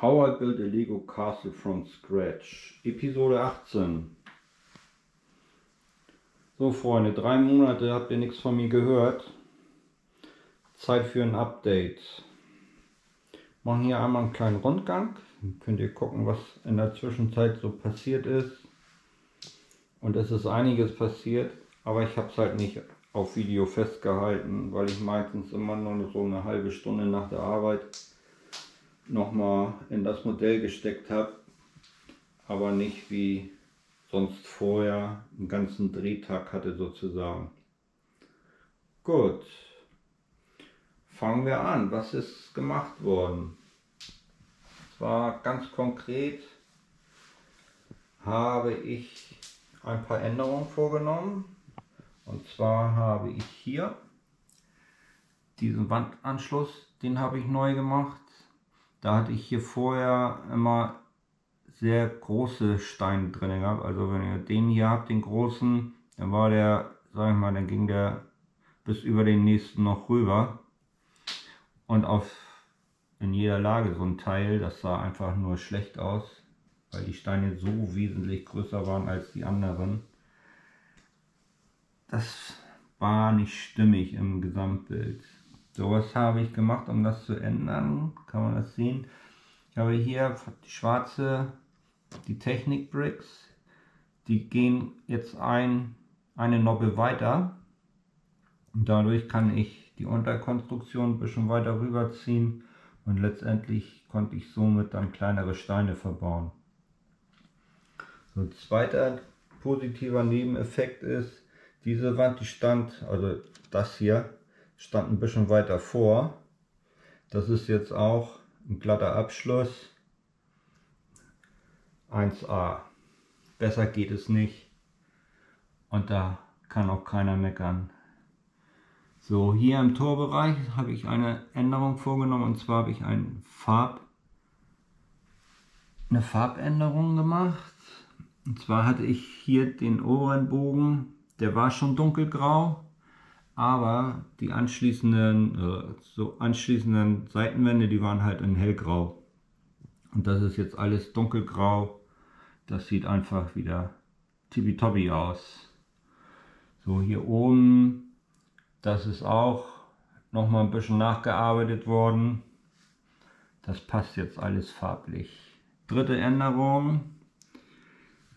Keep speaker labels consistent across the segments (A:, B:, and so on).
A: How I Built a Lego Castle from Scratch, Episode 18. So Freunde, drei Monate habt ihr nichts von mir gehört. Zeit für ein Update. Machen hier einmal einen kleinen Rundgang. Dann könnt ihr gucken, was in der Zwischenzeit so passiert ist. Und es ist einiges passiert, aber ich habe es halt nicht auf Video festgehalten, weil ich meistens immer nur so eine halbe Stunde nach der Arbeit nochmal in das Modell gesteckt habe, aber nicht wie sonst vorher einen ganzen Drehtag hatte sozusagen. Gut, fangen wir an. Was ist gemacht worden? Zwar ganz konkret habe ich ein paar Änderungen vorgenommen. Und zwar habe ich hier diesen Wandanschluss, den habe ich neu gemacht. Da hatte ich hier vorher immer sehr große Steine drin gehabt. Also wenn ihr den hier habt, den großen, dann war der, sag ich mal, dann ging der bis über den nächsten noch rüber. Und auf in jeder Lage so ein Teil, das sah einfach nur schlecht aus, weil die Steine so wesentlich größer waren als die anderen das war nicht stimmig im Gesamtbild. So was habe ich gemacht, um das zu ändern. Kann man das sehen? Ich habe hier die schwarze, die Technik Bricks. Die gehen jetzt ein, eine Nobbe weiter. Und dadurch kann ich die Unterkonstruktion ein bisschen weiter rüberziehen und letztendlich konnte ich somit dann kleinere Steine verbauen. So, zweiter positiver Nebeneffekt ist, diese Wand, die stand, also das hier, stand ein bisschen weiter vor. Das ist jetzt auch ein glatter Abschluss. 1A. Besser geht es nicht. Und da kann auch keiner meckern. So, hier im Torbereich habe ich eine Änderung vorgenommen und zwar habe ich ein Farb, eine Farbänderung gemacht. Und zwar hatte ich hier den oberen Bogen der war schon dunkelgrau, aber die anschließenden, äh, so anschließenden Seitenwände, die waren halt in hellgrau. Und das ist jetzt alles dunkelgrau. Das sieht einfach wieder tippitoppi aus. So hier oben, das ist auch noch mal ein bisschen nachgearbeitet worden. Das passt jetzt alles farblich. Dritte Änderung,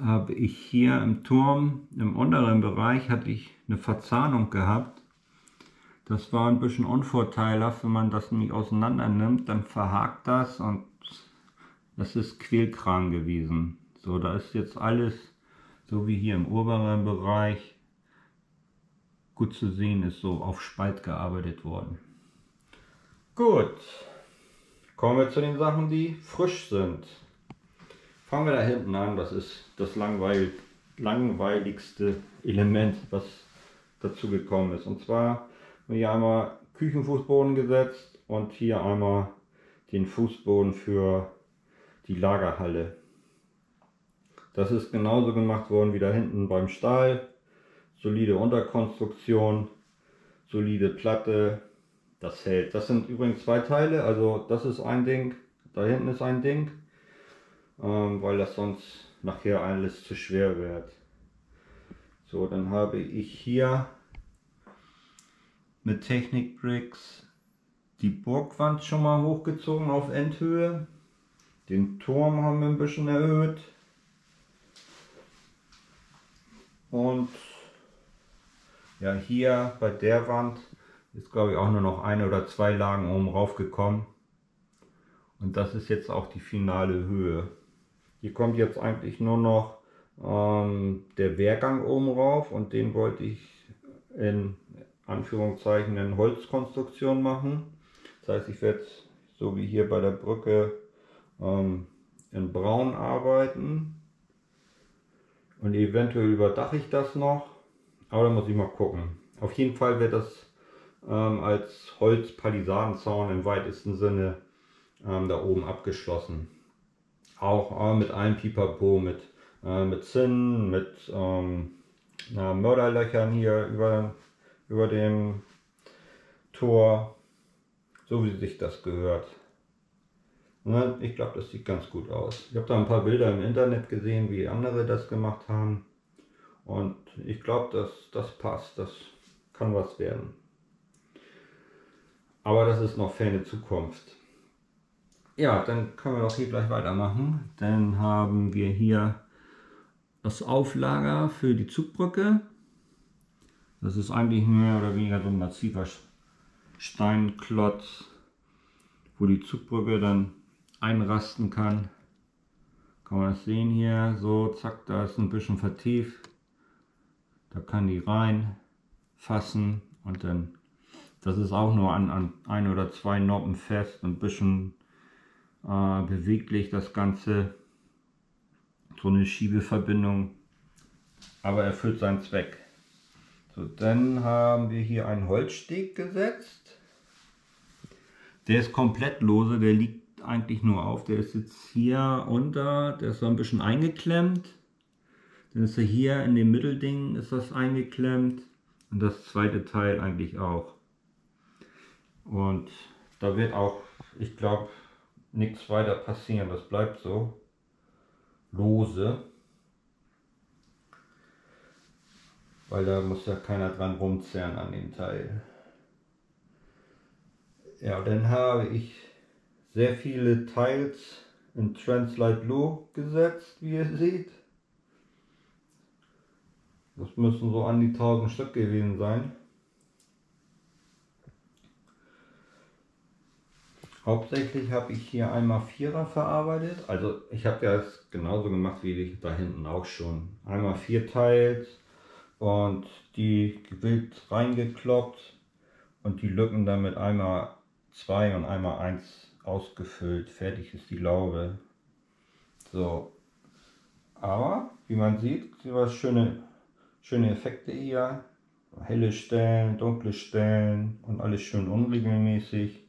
A: habe ich hier im Turm, im unteren Bereich, hatte ich eine Verzahnung gehabt. Das war ein bisschen unvorteilhaft, wenn man das nämlich auseinander nimmt, dann verhakt das und das ist Quälkran gewesen. So, da ist jetzt alles, so wie hier im oberen Bereich, gut zu sehen ist, so auf Spalt gearbeitet worden. Gut, kommen wir zu den Sachen, die frisch sind. Fangen wir da hinten an, das ist das langweil langweiligste Element, was dazu gekommen ist. Und zwar hier einmal Küchenfußboden gesetzt und hier einmal den Fußboden für die Lagerhalle. Das ist genauso gemacht worden wie da hinten beim Stahl. Solide Unterkonstruktion, solide Platte, das hält. Das sind übrigens zwei Teile, also das ist ein Ding, da hinten ist ein Ding ähm, weil das sonst nachher alles zu schwer wird. So, dann habe ich hier mit Technik Bricks die Burgwand schon mal hochgezogen auf Endhöhe. Den Turm haben wir ein bisschen erhöht. Und ja, hier bei der Wand ist glaube ich auch nur noch eine oder zwei Lagen oben rauf gekommen. Und das ist jetzt auch die finale Höhe. Hier kommt jetzt eigentlich nur noch ähm, der Wehrgang oben rauf und den wollte ich in Anführungszeichen in Holzkonstruktion machen. Das heißt, ich werde so wie hier bei der Brücke ähm, in Braun arbeiten und eventuell überdache ich das noch, aber da muss ich mal gucken. Auf jeden Fall wird das ähm, als Holz-Palisadenzaun im weitesten Sinne ähm, da oben abgeschlossen auch äh, mit allen Pipapo, mit, äh, mit Zinnen, mit ähm, na, Mörderlöchern hier über, über dem Tor, so wie sich das gehört. Ich glaube, das sieht ganz gut aus. Ich habe da ein paar Bilder im Internet gesehen, wie andere das gemacht haben. Und ich glaube, dass das passt. Das kann was werden. Aber das ist noch ferne Zukunft. Ja, dann können wir doch hier gleich weitermachen. Dann haben wir hier das Auflager für die Zugbrücke. Das ist eigentlich mehr oder weniger so ein massiver Steinklotz, wo die Zugbrücke dann einrasten kann. Kann man das sehen hier, so zack, da ist ein bisschen vertieft. Da kann die rein fassen und dann, das ist auch nur an, an ein oder zwei Noppen fest, ein bisschen äh, beweglich das Ganze. So eine Schiebeverbindung, aber erfüllt seinen Zweck. So, dann haben wir hier einen Holzsteg gesetzt. Der ist komplett lose, der liegt eigentlich nur auf. Der ist jetzt hier unter, der ist so ein bisschen eingeklemmt. Dann ist er hier in dem Mittelding ist das eingeklemmt und das zweite Teil eigentlich auch. Und da wird auch, ich glaube, nichts weiter passieren. Das bleibt so lose. Weil da muss ja keiner dran rumzerren an dem Teil. Ja, dann habe ich sehr viele Teils in Translight Low gesetzt, wie ihr seht. Das müssen so an die 1000 Stück gewesen sein. Hauptsächlich habe ich hier einmal Vierer verarbeitet. Also ich habe ja es genauso gemacht wie da hinten auch schon. Einmal vier Teils und die wild reingekloppt und die Lücken dann mit einmal zwei und einmal eins ausgefüllt. Fertig ist die Laube. So. Aber wie man sieht, was schöne, schöne Effekte hier. Helle Stellen, dunkle Stellen und alles schön unregelmäßig.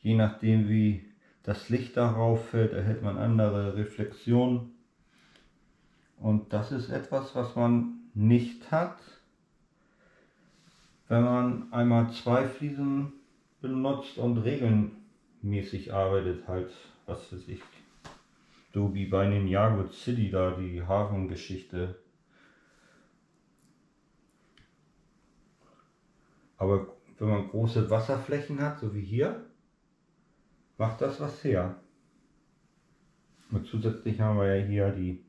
A: Je nachdem wie das Licht darauf fällt, erhält man andere Reflexionen. Und das ist etwas, was man nicht hat, wenn man einmal zwei Fliesen benutzt und regelmäßig arbeitet, halt, was weiß ich, so wie bei den Jago City da, die Hafengeschichte. Aber wenn man große Wasserflächen hat, so wie hier, macht das was her. Und zusätzlich haben wir ja hier die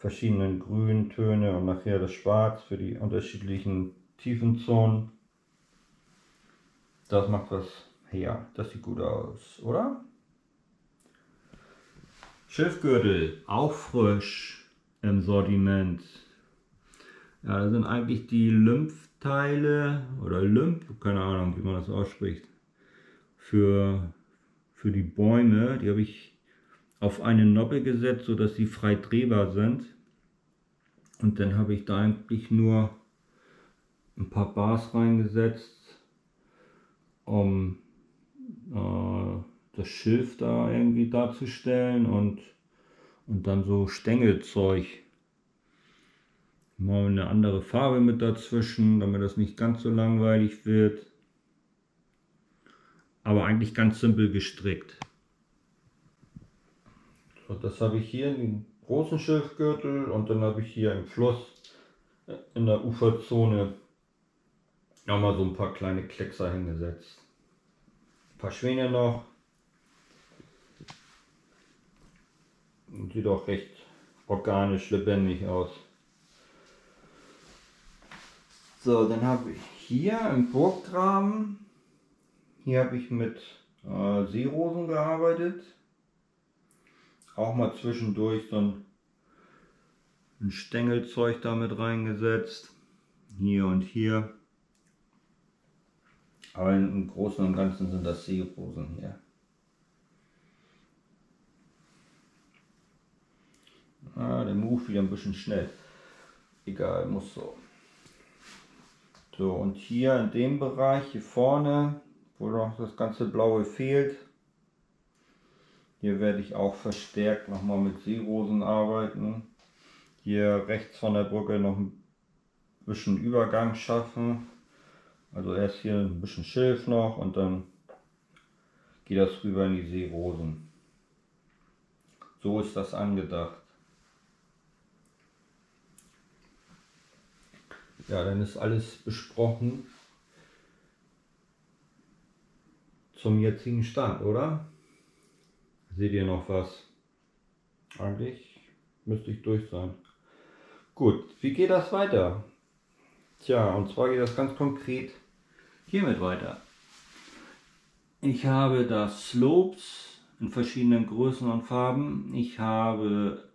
A: verschiedenen Grüntöne und nachher das Schwarz für die unterschiedlichen Tiefenzonen. Das macht was her. Das sieht gut aus, oder? Schiffgürtel, auch frisch im Sortiment. Ja, das sind eigentlich die Lymphteile oder Lymph, keine Ahnung, wie man das ausspricht, für, für die Bäume. Die habe ich auf eine Noppe gesetzt, sodass sie frei drehbar sind. Und dann habe ich da eigentlich nur ein paar Bars reingesetzt, um äh, das Schilf da irgendwie darzustellen und, und dann so Stängelzeug. Mal eine andere Farbe mit dazwischen, damit das nicht ganz so langweilig wird. Aber eigentlich ganz simpel gestrickt. Und das habe ich hier in den großen Schilfgürtel und dann habe ich hier im Fluss äh, in der Uferzone nochmal so ein paar kleine Kleckser hingesetzt. Ein paar Schwäne noch. Sieht auch recht organisch lebendig aus. So, dann habe ich hier im Burggraben, hier habe ich mit äh, Seerosen gearbeitet auch mal zwischendurch so ein, ein Stängelzeug damit reingesetzt. Hier und hier. Aber im Großen und Ganzen sind das Seerosen hier. Ah, der Move wieder ein bisschen schnell. Egal, muss so. So, und hier in dem Bereich hier vorne, wo noch das ganze Blaue fehlt, hier werde ich auch verstärkt nochmal mit Seerosen arbeiten. Hier rechts von der Brücke noch ein bisschen Übergang schaffen. Also erst hier ein bisschen Schilf noch und dann geht das rüber in die Seerosen. So ist das angedacht. Ja, dann ist alles besprochen zum jetzigen Stand, oder? Seht ihr noch was? Eigentlich müsste ich durch sein. Gut, wie geht das weiter? Tja, und zwar geht das ganz konkret hiermit weiter. Ich habe das Slopes in verschiedenen Größen und Farben. Ich habe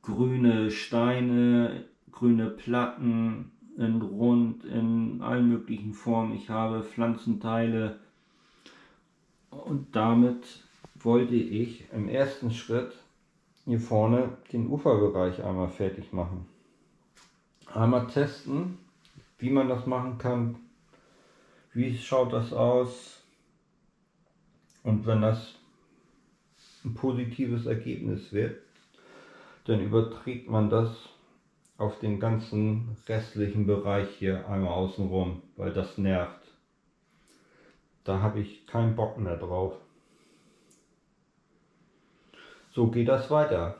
A: grüne Steine, grüne Platten in rund, in allen möglichen Formen. Ich habe Pflanzenteile und damit wollte ich im ersten Schritt hier vorne den Uferbereich einmal fertig machen. Einmal testen, wie man das machen kann, wie schaut das aus und wenn das ein positives Ergebnis wird, dann überträgt man das auf den ganzen restlichen Bereich hier einmal außenrum, weil das nervt. Da habe ich keinen Bock mehr drauf. So geht das weiter.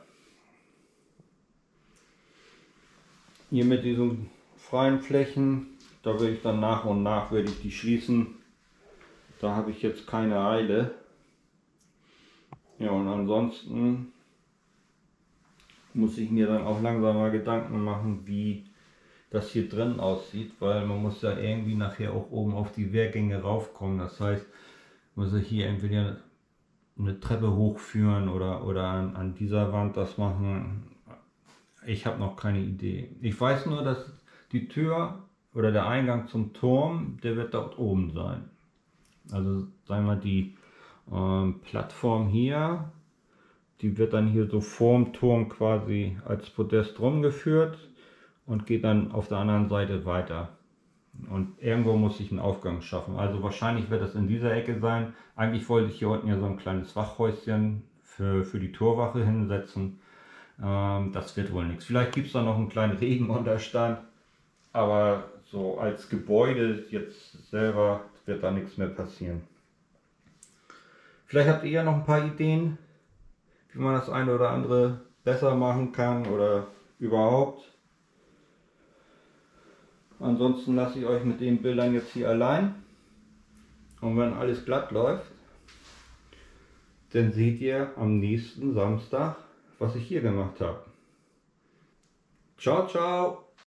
A: Hier mit diesen freien Flächen, da werde ich dann nach und nach werde ich die schließen. Da habe ich jetzt keine Eile. Ja und ansonsten muss ich mir dann auch langsam mal Gedanken machen, wie das hier drin aussieht, weil man muss ja irgendwie nachher auch oben auf die Wehrgänge raufkommen. Das heißt, muss ich hier entweder eine Treppe hochführen oder, oder an, dieser Wand das machen. Ich habe noch keine Idee. Ich weiß nur, dass die Tür oder der Eingang zum Turm, der wird dort oben sein. Also sagen wir die ähm, Plattform hier, die wird dann hier so vorm Turm quasi als Podest rumgeführt und geht dann auf der anderen Seite weiter. Und irgendwo muss ich einen Aufgang schaffen. Also wahrscheinlich wird das in dieser Ecke sein. Eigentlich wollte ich hier unten ja so ein kleines Wachhäuschen für, für die Torwache hinsetzen. Ähm, das wird wohl nichts. Vielleicht gibt es da noch einen kleinen Regenunterstand. Aber so als Gebäude jetzt selber wird da nichts mehr passieren. Vielleicht habt ihr ja noch ein paar Ideen, wie man das eine oder andere besser machen kann oder überhaupt. Ansonsten lasse ich euch mit den Bildern jetzt hier allein. Und wenn alles glatt läuft, dann seht ihr am nächsten Samstag, was ich hier gemacht habe. Ciao, ciao!